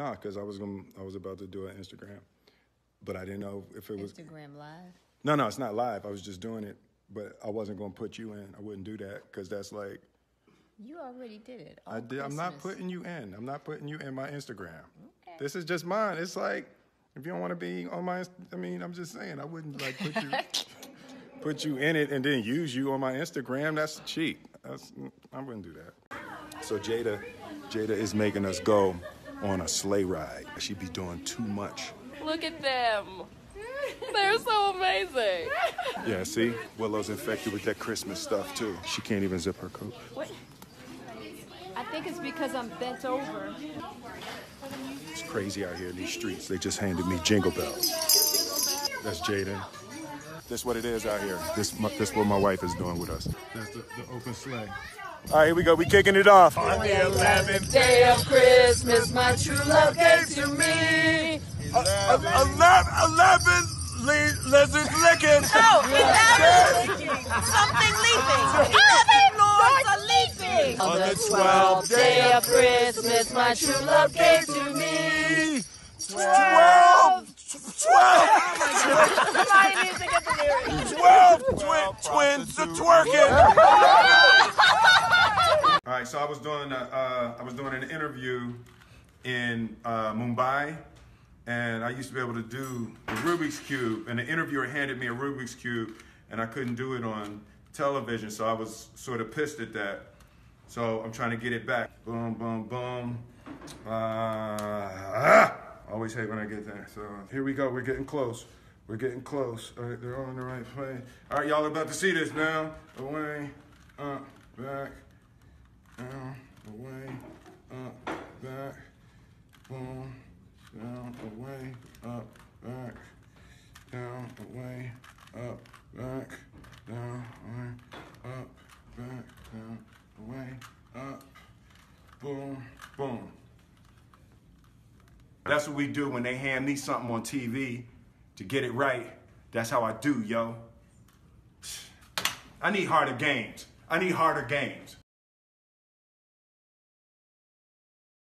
No, because I was going I was about to do an Instagram, but I didn't know if it was. Instagram live. No, no, it's not live. I was just doing it, but I wasn't going to put you in. I wouldn't do that because that's like You already did it. I did. I'm not putting you in. I'm not putting you in my Instagram. Okay. This is just mine. It's like if you don't want to be on my. I mean, I'm just saying. I wouldn't like put you put you in it and then use you on my Instagram. That's cheap. That's I wouldn't do that. So Jada, Jada is making us go on a sleigh ride. She'd be doing too much. Look at them. They're so amazing. Yeah, see, Willow's infected with that Christmas stuff too. She can't even zip her coat. What? I think it's because I'm bent over. It's crazy out here in these streets. They just handed me jingle bells. That's Jaden. That's what it is out here. This, my, this what my wife is doing with us. That's the, the open sleigh. All right, here we go. We kicking it off. On the eleventh day of Christmas, my true love gave to me. Eleven, eleven lizards licking. Oh, eleven leaping. Something leaping. Eleven lords are leaping. On the twelfth day of Christmas, my true love gave to me. Twelve, twelve, Somebody needs to get the lyrics. twelve twin, twins are twerking. Right, so I was doing a, uh, I was doing an interview in uh, Mumbai, and I used to be able to do the Rubik's cube. And the interviewer handed me a Rubik's cube, and I couldn't do it on television, so I was sort of pissed at that. So I'm trying to get it back. Boom, boom, boom. Uh, ah! Always hate when I get there. So here we go. We're getting close. We're getting close. All right, they're all in the right place. All right, y'all are about to see this now. Away, up, back, away, up, back, boom, down, away, up, back, down, away, up, back, down, away, up, back, down, away, up, boom, boom. That's what we do when they hand me something on TV to get it right. That's how I do, yo. I need harder games. I need harder games.